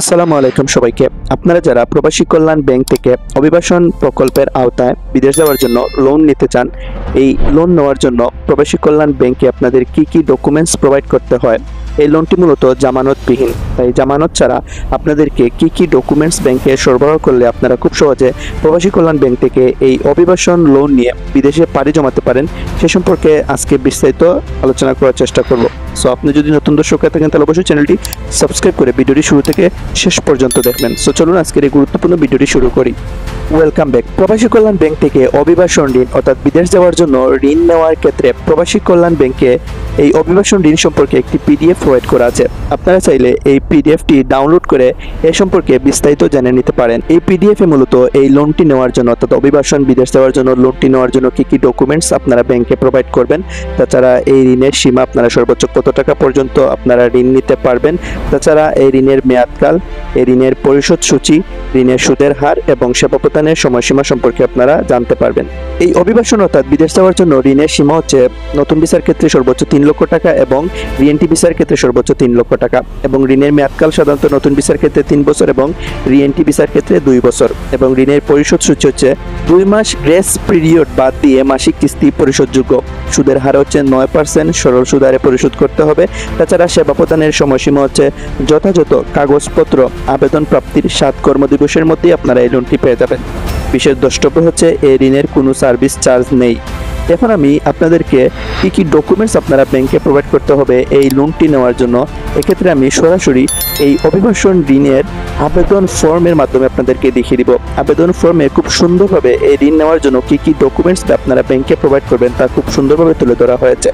আসসালামু আলাইকুম সবাইকে। আপনারা যারা প্রবাসী কল্যাণ ব্যাংক থেকে অভিবাসন প্রকল্পের আওতায় বিদেশ যাওয়ার জন্য লোন নিতে চান, এই লোন নেওয়ার জন্য প্রবাসী কল্যাণ ব্যাংকে আপনাদের কি কি ডকুমেন্টস প্রোভাইড করতে হয় এই লোনটি মূলত জামানতবিহীন। তাই জামানত ছাড়া আপনাদেরকে কি কি ডকুমেন্টস ব্যাংকে সরবরাহ করলে আপনারা খুব সহজে প্রবাসী কল্যাণ ব্যাংক থেকে এই অভিবাসন লোন নিয়ে বিদেশে পাড়ি জমাতে পারেন, সে সম্পর্কে আজকে বিস্তারিত আলোচনা করার চেষ্টা করব। সো আপনি যদি নতুন দর্শক হয়ে থাকেন, তাহলে অবশ্যই চ্যানেলটি সাবস্ক্রাইব করে ভিডিওটি শুরু থেকে শেষ পর্যন্ত দেখবেন। সো চলুন আজকের এই গুরুত্বপূর্ণ ভিডিওটি শুরু করি। ওয়েলকাম ব্যাক প্রবাসী কল্যাণ ব্যাংক থেকে অভিবাসন ঋণ, অর্থাৎ বিদেশ যাওয়ার জন্য ঋণ নেওয়ার ক্ষেত্রে প্রবাসী কল্যাণ ব্যাংকে এই অভিবাসন ঋণ সম্পর্কে একটি পিডিএফ প্রোভাইড করা আছে। আপনারা চাইলে এই পিডিএফটি ডাউনলোড করে এ সম্পর্কে বিস্তারিত জেনে নিতে পারেন। এই পিডিএফ মূলত এই লোনটি নেওয়ার জন্য, অর্থাৎ অভিবাসন, বিদেশ যাওয়ার জন্য লোনটি নেওয়ার জন্য কি কি ডকুমেন্টস আপনারা ব্যাংকে প্রোভাইড করবেন, তাছাড়া এই ঋণের সীমা আপনারা সর্বোচ্চ কত টাকা পর্যন্ত আপনারা ঋণ নিতে পারবেন, তাছাড়া এই ঋণের মেয়াদকাল, এই ঋণের পরিশোধ সূচি, ঋণের সুদের হার এবং সেবা প্রদানের সময়সীমা সম্পর্কে আপনারা জানতে পারবেন। এই অভিবাসন অর্থাৎ বিদেশ যাওয়ার জন্য ঋণের সীমা হচ্ছে নতুন ভিসার ক্ষেত্রে সর্বোচ্চ তিন লক্ষ টাকা এবং রিএনটি ভিসার ক্ষেত্রে সর্বোচ্চ তিন লক্ষ টাকা এবং ঋণের মেয়াদকাল সাধারণত নতুন ভিসার ক্ষেত্রে তিন বছর এবং রিএনটি ভিসার ক্ষেত্রে দুই বছর এবং ঋণের পরিশোধ সূচি হচ্ছে দুই মাস গ্রেস পিরিয়ড বাদ দিয়ে মাসিক কিস্তি পরিশোধযোগ্য। সুদের হার হচ্ছে নয় পার্সেন্ট সরল সুদ হারে পরিশোধ করতে হবে। তাছাড়া সেবা প্রদানের সময়সীমা হচ্ছে যথাযথ কাগজপত্র আবেদন প্রাপ্তির সাত কর্মদিবসের মধ্যেই আপনারা এই লোনটি পেয়ে যাবেন। বিশেষ দ্রষ্টব্য হচ্ছে এই ঋণের কোনো সার্ভিস চার্জ নেই। এখন আমি আপনাদেরকে কি কি ডকুমেন্টস আপনারা ব্যাংকে প্রোভাইড করতে হবে এই লোনটি নেওয়ার জন্য, এক্ষেত্রে আমি সরাসরি এই অভিবাসন ঋণের আবেদন ফর্মের মাধ্যমে আপনাদেরকে দেখিয়ে দিব। আবেদন ফর্মে খুব সুন্দরভাবে এই ঋণ নেওয়ার জন্য কি কি ডকুমেন্টস আপনারা ব্যাংকে প্রোভাইড করবেন তা খুব সুন্দরভাবে তুলে ধরা হয়েছে।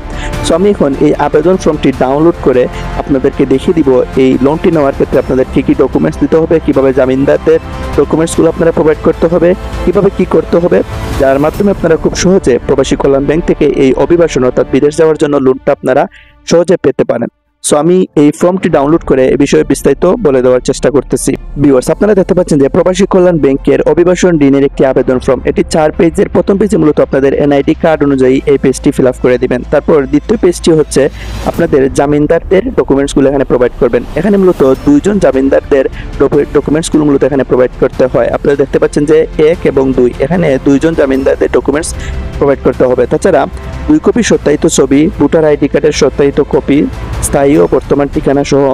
সো আমি এখন এই আবেদন ফর্মটি ডাউনলোড করে আপনাদেরকে দেখিয়ে দিব এই লোনটি নেওয়ার ক্ষেত্রে আপনাদের কি কি ডকুমেন্টস দিতে হবে, কীভাবে জামিনদারদের ডকুমেন্টসগুলো আপনারা প্রোভাইড করতে হবে, কীভাবে কি করতে হবে, যার মাধ্যমে আপনারা খুব সহজে প্রবাসী কল্যাণ ব্যাংক থেকে এই অভিবাসন অর্থাৎ বিদেশ যাওয়ার জন্য লোনটা আপনারা সহজে পেতে পারেন। সো আমি এই ফর্মটি ডাউনলোড করে এ বিষয়ে বিস্তারিত বলে দেওয়ার চেষ্টা করতেছি। ভিউয়ার্স আপনারা দেখতে পাচ্ছেন যে প্রবাসী কল্যাণ ব্যাংকের অভিবাসন ঋণের একটি আবেদন ফর্ম এটি চার পেজের, প্রথম পেজে মূলত আপনাদের এনআইডি কার্ড অনুযায়ী এই পেজটি ফিল আপ করে দিবেন। তারপর দ্বিতীয় পেজটি হচ্ছে আপনাদের জামিনদারদের ডকুমেন্টসগুলো এখানে প্রোভাইড করবেন। এখানে মূলত দুইজন জামিনদারদের ডকুমেন্টসগুলো মূলত এখানে প্রোভাইড করতে হয়। আপনারা দেখতে পাচ্ছেন যে এক এবং দুই, এখানে দুইজন জামিনদারদের ডকুমেন্টস প্রোভাইড করতে হবে। তাছাড়া দুই কপি সত্যায়িত ছবি, ভোটার আইডি কার্ডের সত্যায়িত কপি স্থায়ী ও বর্তমান ঠিকানা সহ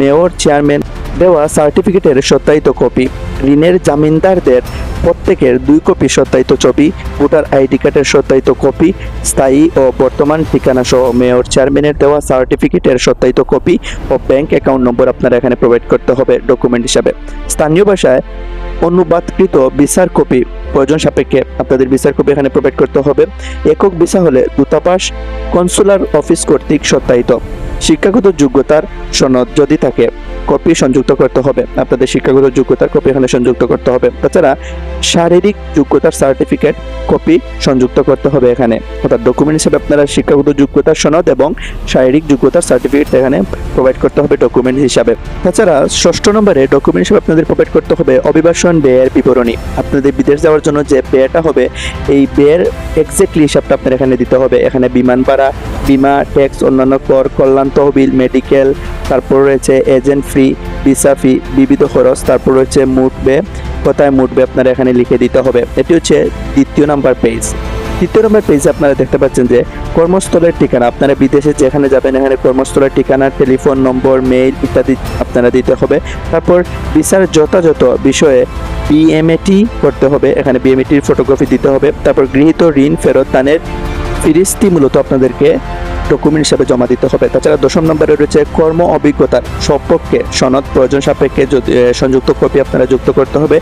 মেয়র, চেয়ারম্যান দেওয়া সার্টিফিকেটের সত্যায়িত কপি। ঋণের জামিনদারদের প্রত্যেকের দুই কপি সত্যায়িত ছবি, ভোটার আইডি কার্ডের সত্যায়িত কপি, স্থায়ী ও বর্তমান ঠিকানা সহ মেয়র, চেয়ারম্যানের দেওয়া সার্টিফিকেটের সত্যায়িত কপি ও ব্যাংক অ্যাকাউন্ট নম্বর আপনারা এখানে প্রোভাইড করতে হবে ডকুমেন্ট হিসাবে। স্থানীয় ভাষায় অনুবাদকৃত বিচার কপি প্রয়োজন সাপেক্ষে আপনাদের বিচার কপি এখানে প্রোভাইড করতে হবে। একক ভিসা হলে দূতাবাস কনসুলার অফিস কর্তৃক সত্যায়িত। শিক্ষাগত যোগ্যতার সনদ যদি থাকে। কপি সংযুক্ত করতে হবে। আপনাদের শিক্ষাগত যোগ্যতার কপি এখানে সংযুক্ত করতে হবে। তাছাড়া শারীরিক যোগ্যতার সার্টিফিকেট কপি সংযুক্ত করতে হবে এখানে। অর্থাৎ ডকুমেন্ট হিসেবে আপনারা শিক্ষাগত যোগ্যতার সনদ এবং শারীরিক যোগ্যতার সার্টিফিকেট এখানে প্রোভাইড করতে হবে ডকুমেন্ট হিসাবে। তাছাড়া ষষ্ঠ নম্বরে ডকুমেন্ট হিসেবে আপনাদের প্রোভাইড করতে হবে অভিবাসন ব্যয়ের বিবরণী। আপনাদের বিদেশ যাওয়ার জন্য যে ব্যয়টা হবে, এই ব্যয়ের এক্স্যাক্টলি হিসাবটা আপনার এখানে দিতে হবে। এখানে বিমান ভাড়া, বিমা ট্যাক্স অন্যান্য কর, কল্যাণ, তহবিল মেডিকেল তারপর রয়েছে এজেন্ট ফ্রি ভিসা ফি বিবিধ খরচ, তারপর রয়েছে মুট বে কোথায় মুট বে আপনারা এখানে লিখে দিতে হবে। এটি হচ্ছে দ্বিতীয় নাম্বার পেজ তৃতীয় নম্বর পেজে আপনারা দেখতে পাচ্ছেন যে কর্মস্থলের ঠিকানা, আপনারা বিদেশে যেখানে যাবেন এখানে কর্মস্থলের ঠিকানা টেলিফোন নম্বর মেইল ইত্যাদি আপনারা দিতে হবে। তারপর ভিসার যথাযথ বিষয়ে বিএমএটি করতে হবে, এখানে বিএমএটির ফটোগ্রাফি দিতে হবে। তারপর গৃহীত ঋণ ফেরত দানের ফিরিস্তি মূলত আপনাদেরকে ডকুমেন্ট হিসাবে জমা দিতে হবে। তাছাড়া দশম নম্বরে রয়েছে কর্ম অভিজ্ঞতার সপক্ষে সনদ প্রয়োজন সাপেক্ষে যদি সংযুক্ত কপি আপনারা যুক্ত করতে হবে।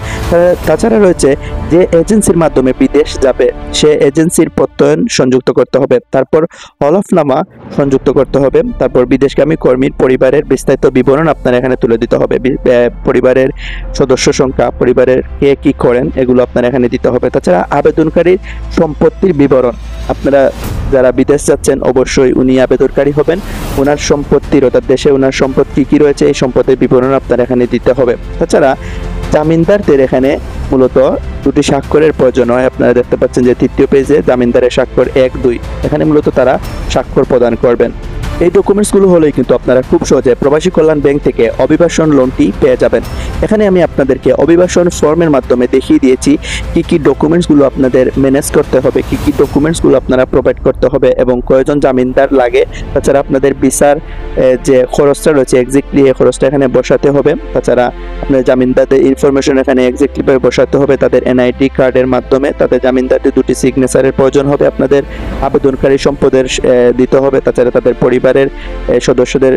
তাছাড়া রয়েছে যে এজেন্সির মাধ্যমে বিদেশ যাবে, সে এজেন্সির প্রত্যয়ন সংযুক্ত করতে হবে। তারপর হলফনামা সংযুক্ত করতে হবে। তারপর বিদেশগামী কর্মীর পরিবারের বিস্তারিত বিবরণ আপনারা এখানে তুলে দিতে হবে। পরিবারের সদস্য সংখ্যা, পরিবারের কে কি করেন, এগুলো আপনারা এখানে দিতে হবে। তাছাড়া আবেদনকারীর সম্পত্তির বিবরণ আপনারা যারা বিদেশ যাচ্ছেন, অবশ্যই উনি আবেদনকারী হবেন। ওনার সম্পত্তির অর্থাৎ দেশে ওনার সম্পদ কী কী রয়েছে, এই সম্পদের বিবরণ আপনার এখানে দিতে হবে। তাছাড়া জামিনদারদের এখানে মূলত দুটি স্বাক্ষরের প্রয়োজন হয়। আপনারা দেখতে পাচ্ছেন যে তৃতীয় পেজে জামিনদারের স্বাক্ষর এক, দুই। এখানে মূলত তারা স্বাক্ষর প্রদান করবেন। এই ডকুমেন্টসগুলো হলেই কিন্তু আপনারা খুব সহজে প্রবাসী কল্যাণ ব্যাংক থেকে অভিবাসন লোনটি পেয়ে যাবেন। এখানে আমি আপনাদেরকে অভিবাসন ফর্মের মাধ্যমে দেখিয়ে দিয়েছি কি কি ডকুমেন্টসগুলো আপনাদের ম্যানেজ করতে হবে, কি কি ডকুমেন্টসগুলো আপনারা প্রোভাইড করতে হবে এবং কয়জন জামিনদার লাগে। তাছাড়া আপনাদের ভিসার যে খরচটা রয়েছে এক্স্যাক্টলি এই খরচটা এখানে বসাতে হবে। তাছাড়া আপনার জামিনদারদের ইনফরমেশন এখানে এক্স্যাক্টলিভাবে বসাতে হবে তাদের এনআইডি কার্ডের মাধ্যমে। তাদের জামিনদারদের দুটি সিগনেচারের প্রয়োজন হবে আপনাদের। আবেদনকারী সম্পদের দিতে হবে। তাছাড়া তাদের পরিবারের সদস্যদের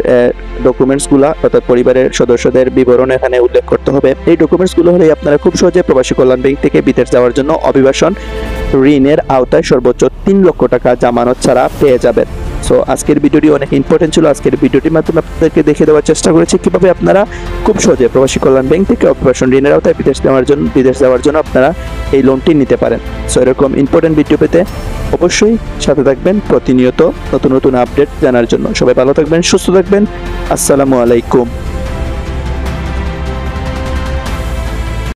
ডকুমেন্টসগুলো অর্থাৎ পরিবারের সদস্যদের বিবরণ এখানে উল্লেখ করতে হবে। এই ডকুমেন্টসগুলো হলে আপনারা খুব সহজে প্রবাসী কল্যাণ ব্যাংক থেকে বিদেশ যাওয়ার জন্য অভিবাসন ঋণের আওতায় সর্বোচ্চ তিন লক্ষ টাকা জামানত ছাড়া পেয়ে যাবেন। সো আজকের ভিডিওটি অনেক ইম্পর্টেন্ট ছিল। আজকের ভিডিওটির মাধ্যমে আপনাদেরকে দেখে দেওয়ার চেষ্টা করেছি কীভাবে আপনারা খুব সহজে প্রবাসী কল্যাণ ব্যাংক থেকে অপারেশন ঋণের আওতায় বিদেশ দেওয়ার জন্য বিদেশ যাওয়ার জন্য আপনারা এই লোনটি নিতে পারেন। সো এরকম ইম্পর্টেন্ট ভিডিও পেতে অবশ্যই সাথে থাকবেন। প্রতিনিয়ত নতুন নতুন আপডেট জানার জন্য। সবাই ভালো থাকবেন, সুস্থ থাকবেন। আসসালামু আলাইকুম।